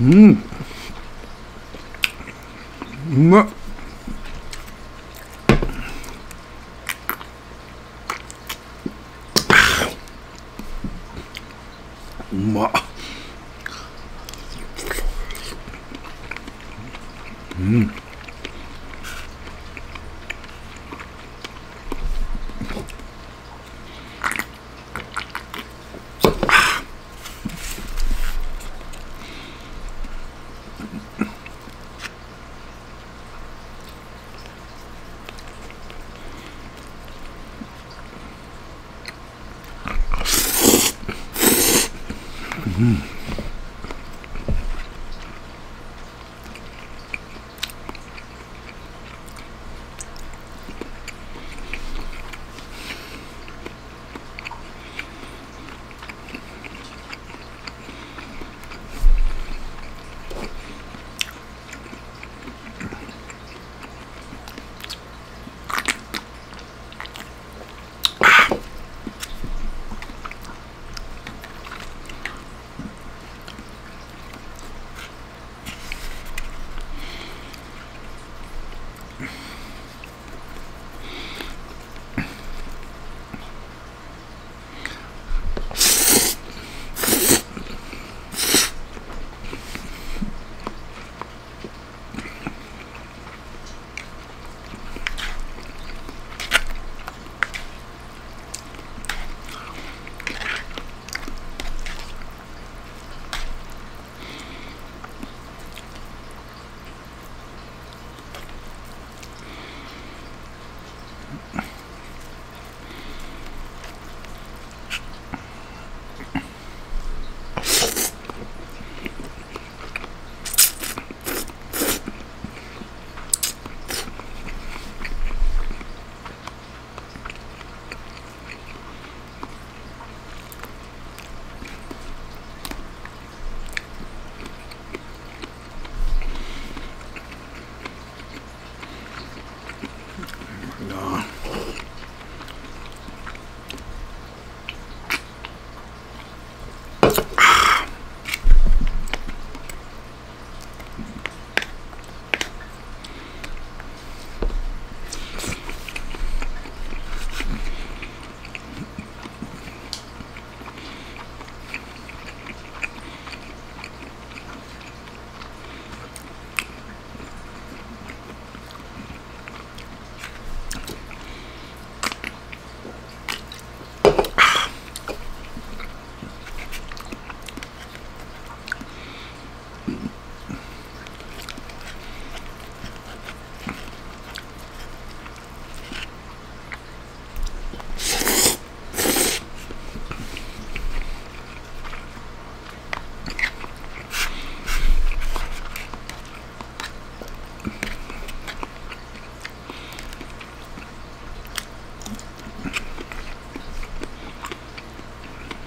うん。うまっ。うまっ。うん。Mm.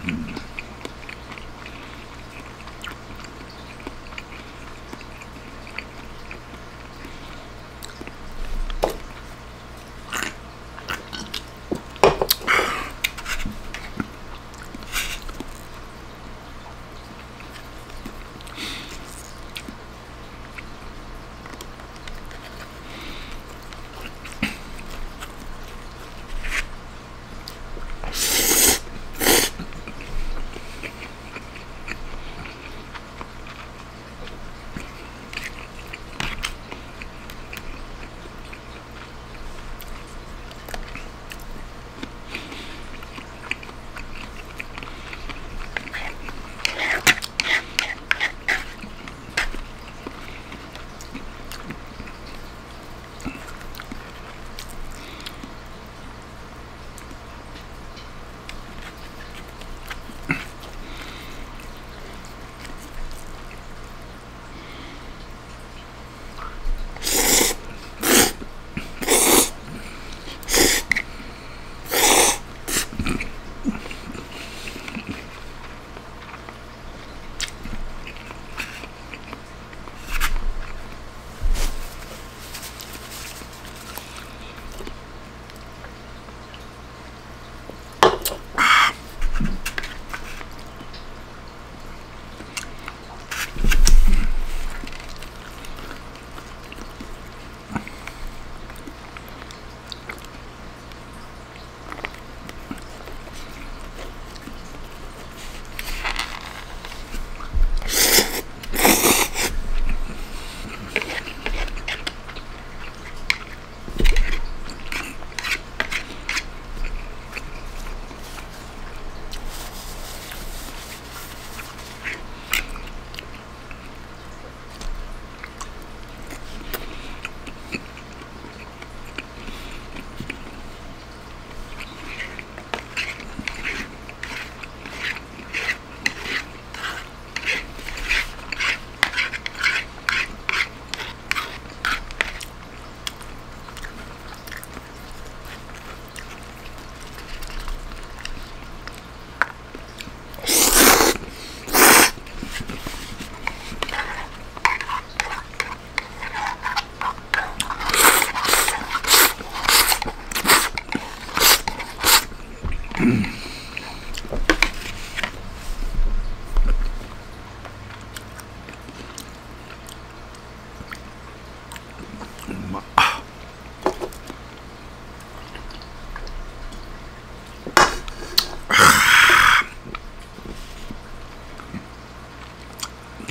Mm-hmm.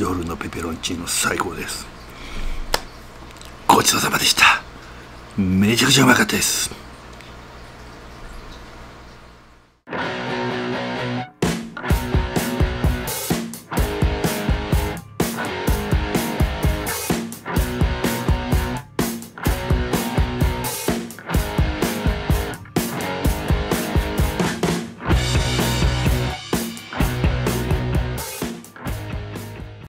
夜のペペロンチーノ最高です。ごちそうさまでした。めちゃくちゃうまかったです。